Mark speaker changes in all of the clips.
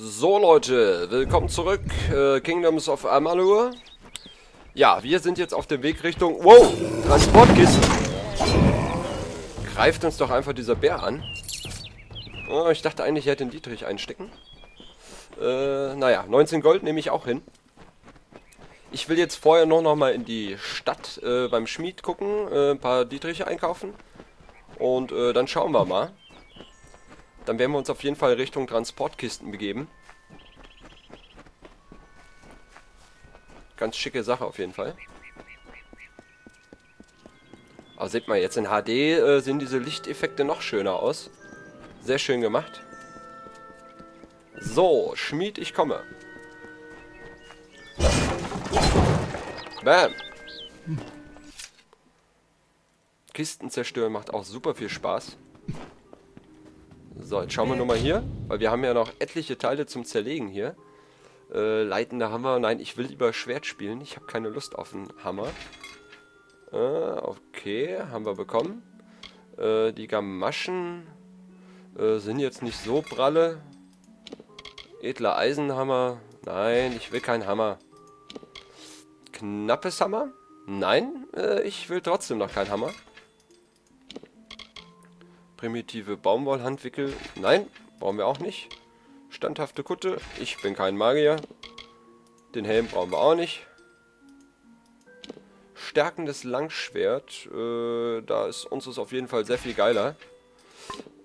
Speaker 1: So Leute, willkommen zurück, äh, Kingdoms of Amalur. Ja, wir sind jetzt auf dem Weg Richtung... Wow, Transportkisten. Greift uns doch einfach dieser Bär an. Oh, ich dachte eigentlich, er hätte den Dietrich einstecken. Äh, naja, 19 Gold nehme ich auch hin. Ich will jetzt vorher noch, noch mal in die Stadt äh, beim Schmied gucken, äh, ein paar Dietriche einkaufen. Und äh, dann schauen wir mal. Dann werden wir uns auf jeden Fall Richtung Transportkisten begeben. Ganz schicke Sache auf jeden Fall. Aber seht mal, jetzt in HD äh, sehen diese Lichteffekte noch schöner aus. Sehr schön gemacht. So, Schmied, ich komme. Bam. Kisten zerstören macht auch super viel Spaß. So, jetzt schauen wir nur mal hier, weil wir haben ja noch etliche Teile zum Zerlegen hier. Äh, leitender Hammer. Nein, ich will lieber Schwert spielen. Ich habe keine Lust auf einen Hammer. Äh, okay, haben wir bekommen. Äh, die Gamaschen äh, sind jetzt nicht so pralle. Edler Eisenhammer. Nein, ich will keinen Hammer. Knappes Hammer? Nein, äh, ich will trotzdem noch keinen Hammer. Primitive Baumwollhandwickel. Nein, brauchen wir auch nicht. Standhafte Kutte. Ich bin kein Magier. Den Helm brauchen wir auch nicht. Stärkendes Langschwert. Äh, da ist uns das auf jeden Fall sehr viel geiler.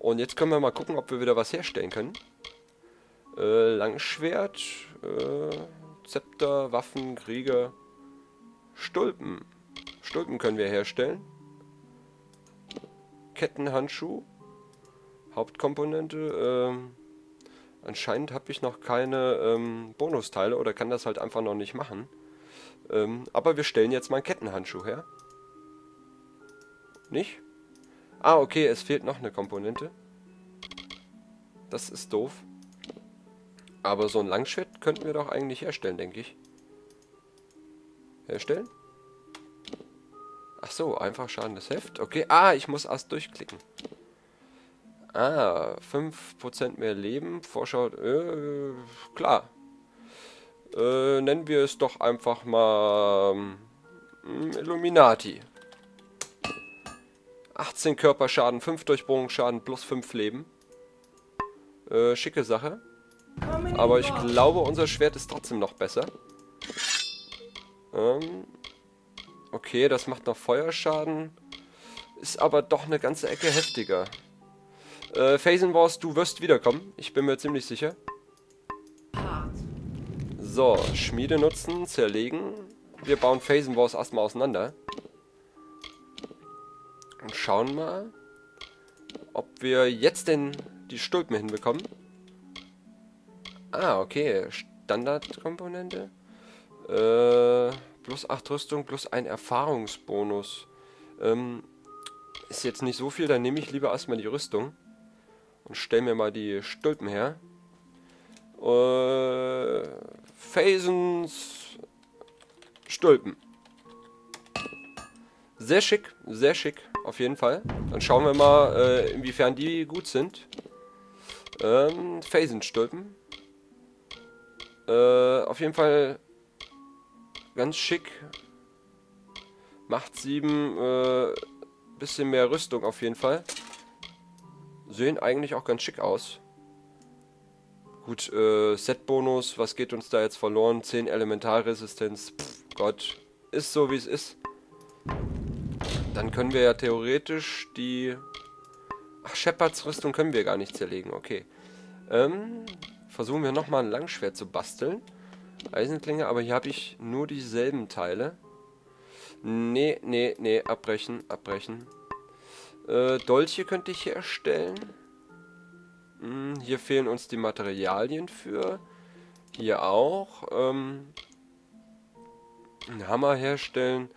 Speaker 1: Und jetzt können wir mal gucken, ob wir wieder was herstellen können. Äh, Langschwert. Äh, Zepter, Waffen, Krieger. Stulpen. Stulpen können wir herstellen. Kettenhandschuh. Hauptkomponente. Ähm, anscheinend habe ich noch keine ähm, Bonusteile oder kann das halt einfach noch nicht machen. Ähm, aber wir stellen jetzt mal einen Kettenhandschuh her. Nicht? Ah, okay, es fehlt noch eine Komponente. Das ist doof. Aber so ein Langschwert könnten wir doch eigentlich herstellen, denke ich. Herstellen? Ach so, einfach schadendes Heft. Okay, ah, ich muss erst durchklicken. Ah, 5% mehr Leben. Vorschau, äh, klar. Äh, nennen wir es doch einfach mal ähm, Illuminati. 18 Körperschaden, 5 Durchbohrungsschaden plus 5 Leben. Äh, schicke Sache. Aber ich glaube, unser Schwert ist trotzdem noch besser. Ähm, okay, das macht noch Feuerschaden. Ist aber doch eine ganze Ecke heftiger. Äh, Phasen Wars, du wirst wiederkommen. Ich bin mir ziemlich sicher. So, Schmiede nutzen, zerlegen. Wir bauen Phasen Wars erstmal auseinander. Und schauen mal, ob wir jetzt denn die Stulpen hinbekommen. Ah, okay. Standardkomponente. Äh, plus 8 Rüstung, plus ein Erfahrungsbonus. Ähm, ist jetzt nicht so viel, dann nehme ich lieber erstmal die Rüstung. Und stelle mir mal die Stulpen her. Äh, Phasens Stulpen. Sehr schick, sehr schick, auf jeden Fall. Dann schauen wir mal, äh, inwiefern die gut sind. Ähm, Phasenstulpen. Äh, auf jeden Fall ganz schick. Macht 7, äh, bisschen mehr Rüstung auf jeden Fall. Sehen eigentlich auch ganz schick aus. Gut, äh, Set-Bonus, was geht uns da jetzt verloren? 10 Elementarresistenz, Pff, Gott, ist so wie es ist. Dann können wir ja theoretisch die... Ach, Shepards Rüstung können wir gar nicht zerlegen, okay. Ähm, versuchen wir nochmal ein Langschwert zu basteln. Eisenklinge, aber hier habe ich nur dieselben Teile. Nee, nee, nee, abbrechen, abbrechen. Äh, Dolche könnte ich herstellen. Hm, hier fehlen uns die Materialien für. Hier auch. Ähm, einen Hammer herstellen.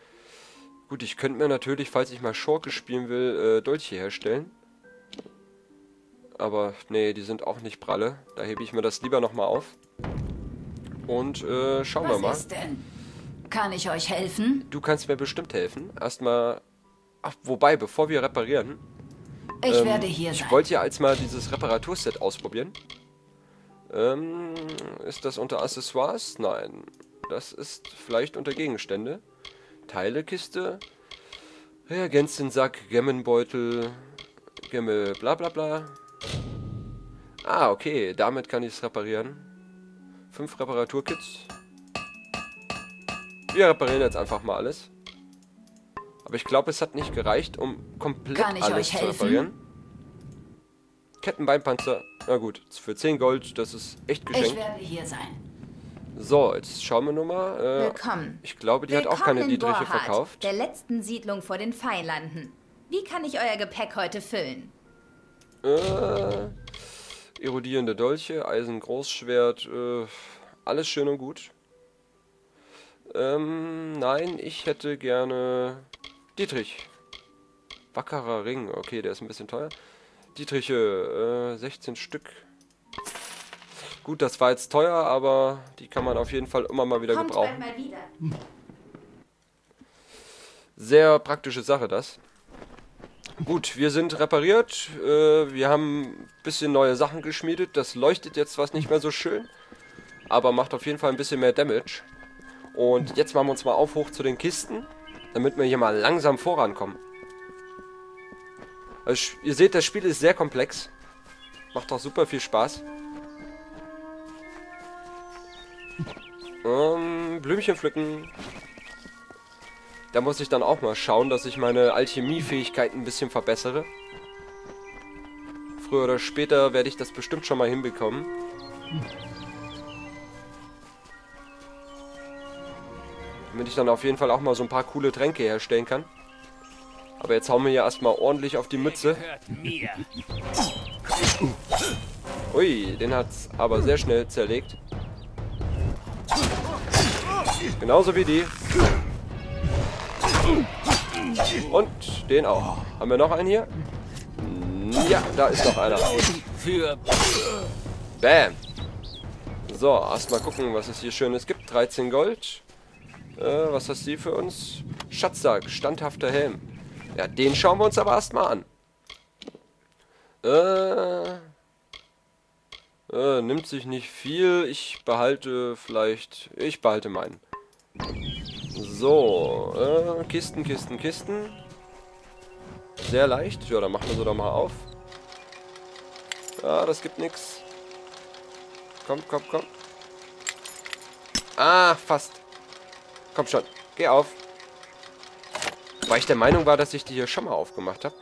Speaker 1: Gut, ich könnte mir natürlich, falls ich mal Schurke spielen will, äh, Dolche herstellen. Aber nee, die sind auch nicht pralle. Da hebe ich mir das lieber nochmal auf. Und äh, schauen
Speaker 2: Was
Speaker 1: wir mal.
Speaker 2: ist denn? Kann ich euch helfen?
Speaker 1: Du kannst mir bestimmt helfen. Erstmal... Ach, wobei, bevor wir reparieren...
Speaker 2: Ich
Speaker 1: ähm,
Speaker 2: werde hier
Speaker 1: Ich
Speaker 2: sein.
Speaker 1: wollte ja als mal dieses Reparaturset ausprobieren. Ähm, ist das unter Accessoires? Nein. Das ist vielleicht unter Gegenstände. Teilekiste. Reagenzien-Sack, Gemmenbeutel, Gemmel, bla bla bla. Ah, okay. Damit kann ich es reparieren. Fünf Reparaturkits. Wir reparieren jetzt einfach mal alles. Aber ich glaube, es hat nicht gereicht, um komplett alles zu reparieren. Kettenbeinpanzer. Na gut, für 10 Gold, das ist echt geschenkt. Ich
Speaker 2: werde hier sein.
Speaker 1: So, jetzt schauen wir nur mal.
Speaker 3: Äh, Willkommen.
Speaker 1: Ich glaube, die Willkommen hat auch keine Dietriche Borhardt, verkauft.
Speaker 3: der letzten Siedlung vor den Pfeilanden. Wie kann ich euer Gepäck heute füllen?
Speaker 1: Äh, erodierende Dolche, Eisengroßschwert, äh, alles schön und gut. Ähm, nein, ich hätte gerne Dietrich. Wackerer Ring, okay, der ist ein bisschen teuer. Dietriche, äh, 16 Stück. Gut, das war jetzt teuer, aber die kann man auf jeden Fall immer mal wieder Kommt gebrauchen. Mal wieder. Sehr praktische Sache, das. Gut, wir sind repariert. Äh, wir haben ein bisschen neue Sachen geschmiedet. Das leuchtet jetzt was nicht mehr so schön. Aber macht auf jeden Fall ein bisschen mehr Damage. Und jetzt machen wir uns mal auf hoch zu den Kisten. Damit wir hier mal langsam vorankommen. Also, ihr seht, das Spiel ist sehr komplex. Macht auch super viel Spaß. Ähm, Blümchen pflücken. Da muss ich dann auch mal schauen, dass ich meine Alchemiefähigkeiten ein bisschen verbessere. Früher oder später werde ich das bestimmt schon mal hinbekommen. Damit ich dann auf jeden Fall auch mal so ein paar coole Tränke herstellen kann. Aber jetzt hauen wir hier erstmal ordentlich auf die Mütze. Ui, den hat's aber sehr schnell zerlegt. Genauso wie die. Und den auch. Haben wir noch einen hier? Ja, da ist noch einer. Bam. So, erstmal gucken, was es hier Schönes gibt. 13 Gold. Äh, was hast du für uns? Schatzsack, standhafter Helm. Ja, den schauen wir uns aber erstmal an. Äh, äh, nimmt sich nicht viel. Ich behalte vielleicht... Ich behalte meinen. So, äh, Kisten, Kisten, Kisten. Sehr leicht. Ja, dann machen wir sie doch mal auf. Ja, das gibt nichts. Komm, komm, komm. Ah, fast. Komm schon, geh auf. Weil ich der Meinung war, dass ich die hier schon mal aufgemacht habe.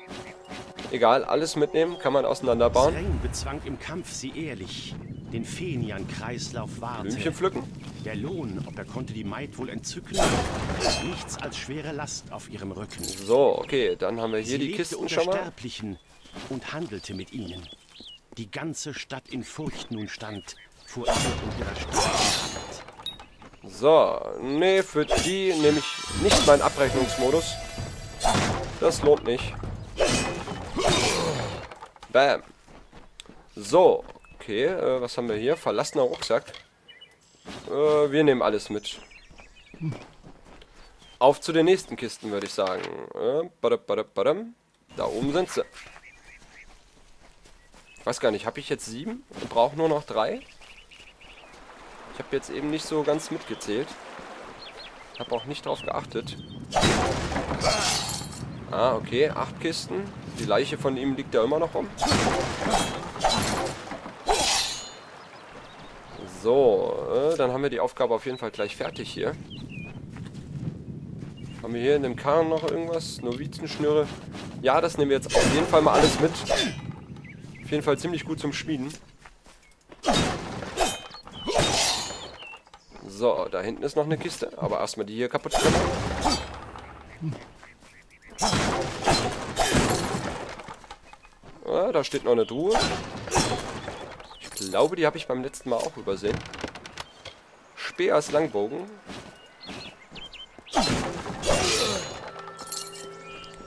Speaker 1: Egal, alles mitnehmen, kann man auseinanderbauen.
Speaker 4: Sren bezwang im Kampf sie ehrlich. Den Fenian-Kreislauf warte.
Speaker 1: Blümchen pflücken.
Speaker 4: Der Lohn, ob er konnte die Maid wohl entzücken, nichts als schwere Last auf ihrem Rücken.
Speaker 1: So, okay, dann haben wir hier
Speaker 4: sie
Speaker 1: die Kisten schon mal.
Speaker 4: Sterblichen und handelte mit ihnen. Die ganze Stadt in Furcht nun stand vor ihr und ihrer Stadt.
Speaker 1: So, nee, für die nehme ich nicht meinen Abrechnungsmodus. Das lohnt nicht. Bam. So, okay, äh, was haben wir hier? Verlassener Rucksack. Äh, wir nehmen alles mit. Auf zu den nächsten Kisten, würde ich sagen. Äh, da oben sind sie. Weiß gar nicht, habe ich jetzt sieben und brauche nur noch drei? Ich habe jetzt eben nicht so ganz mitgezählt. Habe auch nicht drauf geachtet. Ah, okay, acht Kisten. Die Leiche von ihm liegt da immer noch rum. So, äh, dann haben wir die Aufgabe auf jeden Fall gleich fertig hier. Haben wir hier in dem Karren noch irgendwas? Novizenschnüre. Ja, das nehmen wir jetzt auf jeden Fall mal alles mit. Auf jeden Fall ziemlich gut zum Schmieden. So, da hinten ist noch eine Kiste. Aber erstmal die hier kaputt machen. Ah, da steht noch eine Truhe. Ich glaube, die habe ich beim letzten Mal auch übersehen. Speer als Langbogen.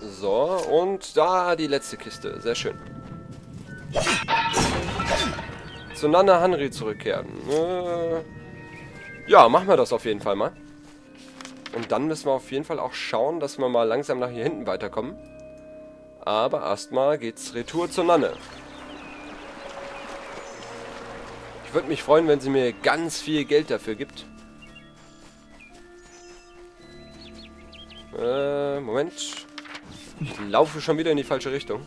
Speaker 1: So, und da die letzte Kiste. Sehr schön. Zu Nana Hanri zurückkehren. Äh, ja, machen wir das auf jeden Fall mal. Und dann müssen wir auf jeden Fall auch schauen, dass wir mal langsam nach hier hinten weiterkommen. Aber erstmal geht's retour zur Nanne. Ich würde mich freuen, wenn sie mir ganz viel Geld dafür gibt. Äh, Moment. Ich laufe schon wieder in die falsche Richtung.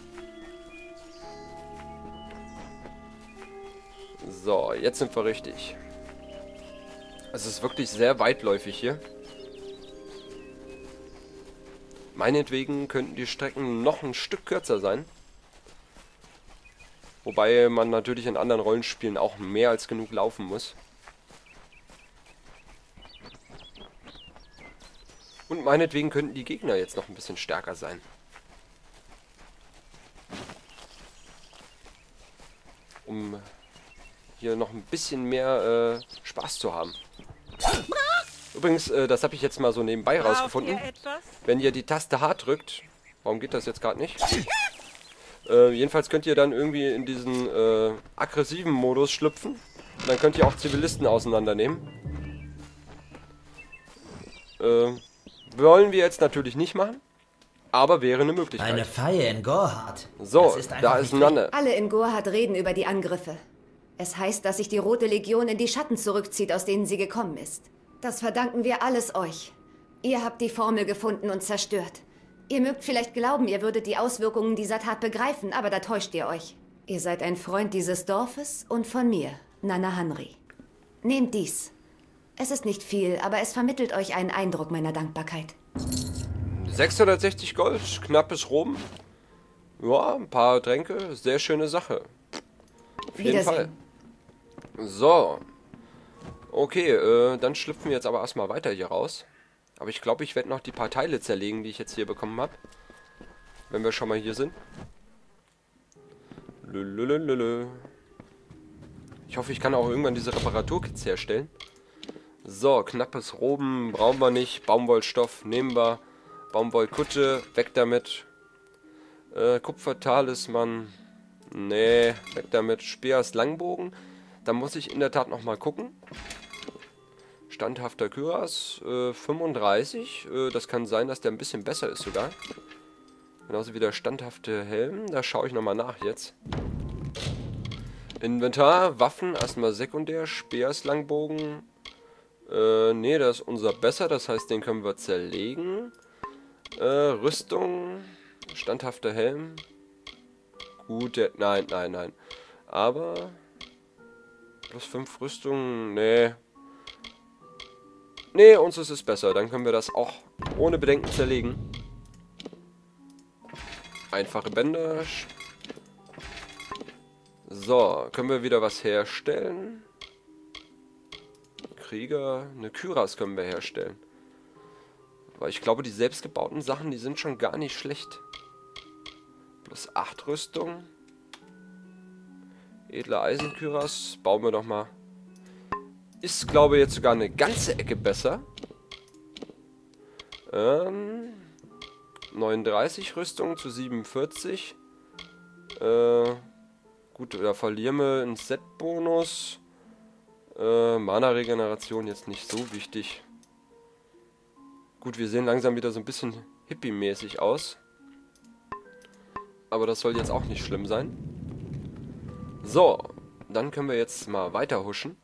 Speaker 1: So, jetzt sind wir richtig. Es ist wirklich sehr weitläufig hier. Meinetwegen könnten die Strecken noch ein Stück kürzer sein. Wobei man natürlich in anderen Rollenspielen auch mehr als genug laufen muss. Und meinetwegen könnten die Gegner jetzt noch ein bisschen stärker sein. Um hier noch ein bisschen mehr äh, Spaß zu haben. Übrigens, äh, das habe ich jetzt mal so nebenbei rausgefunden. Wenn ihr die Taste H drückt, warum geht das jetzt gerade nicht? Äh, jedenfalls könnt ihr dann irgendwie in diesen äh, aggressiven Modus schlüpfen. Und dann könnt ihr auch Zivilisten auseinandernehmen. Äh, wollen wir jetzt natürlich nicht machen. Aber wäre eine Möglichkeit.
Speaker 5: Eine Feier in Gorhard.
Speaker 1: So, ist da ist Nanne.
Speaker 6: Alle in Gorhard reden über die Angriffe. Es heißt, dass sich die Rote Legion in die Schatten zurückzieht, aus denen sie gekommen ist. Das verdanken wir alles euch. Ihr habt die Formel gefunden und zerstört. Ihr mögt vielleicht glauben, ihr würdet die Auswirkungen dieser Tat begreifen, aber da täuscht ihr euch. Ihr seid ein Freund dieses Dorfes und von mir, Nana Hanri. Nehmt dies. Es ist nicht viel, aber es vermittelt euch einen Eindruck meiner Dankbarkeit.
Speaker 1: 660 Gold, knappes Rom. Ja, ein paar Tränke, sehr schöne Sache. Auf jeden Fall. So. Okay, äh, dann schlüpfen wir jetzt aber erstmal weiter hier raus. Aber ich glaube, ich werde noch die paar Teile zerlegen, die ich jetzt hier bekommen habe. Wenn wir schon mal hier sind. Lülülülülü. Ich hoffe, ich kann auch irgendwann diese Reparaturkits herstellen. So, knappes Roben brauchen wir nicht. Baumwollstoff nehmen wir. Baumwollkutte, weg damit. Äh, Kupfertalisman. Nee, weg damit. Speers Langbogen. Da muss ich in der Tat nochmal gucken. Standhafter Kyras, äh, 35. Äh, das kann sein, dass der ein bisschen besser ist sogar. Genauso wie der standhafte Helm. Da schaue ich nochmal nach jetzt. Inventar, Waffen, erstmal sekundär. Speers Langbogen. Äh, nee, das ist unser besser. Das heißt, den können wir zerlegen. Äh, Rüstung. Standhafter Helm. Gut, der, nein, nein, nein. Aber... Plus 5 Rüstung, nee, Nee, uns ist es besser. Dann können wir das auch ohne Bedenken zerlegen. Einfache Bänder. So, können wir wieder was herstellen. Krieger, eine Kyras können wir herstellen. Weil ich glaube, die selbstgebauten Sachen, die sind schon gar nicht schlecht. Plus 8 Rüstung. Edle Eisenkyras. Bauen wir doch mal ist, glaube ich, jetzt sogar eine ganze Ecke besser. Ähm, 39 Rüstung zu 47. Äh, gut, da verlieren wir einen Set-Bonus. Äh, Mana-Regeneration jetzt nicht so wichtig. Gut, wir sehen langsam wieder so ein bisschen hippie-mäßig aus. Aber das soll jetzt auch nicht schlimm sein. So, dann können wir jetzt mal weiter huschen.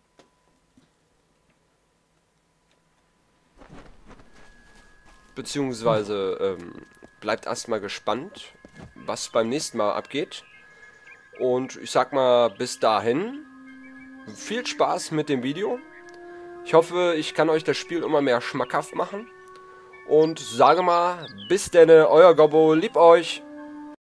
Speaker 1: Beziehungsweise ähm, bleibt erstmal gespannt, was beim nächsten Mal abgeht. Und ich sag mal, bis dahin, viel Spaß mit dem Video. Ich hoffe, ich kann euch das Spiel immer mehr schmackhaft machen. Und sage mal, bis denne, euer Gobbo, lieb euch.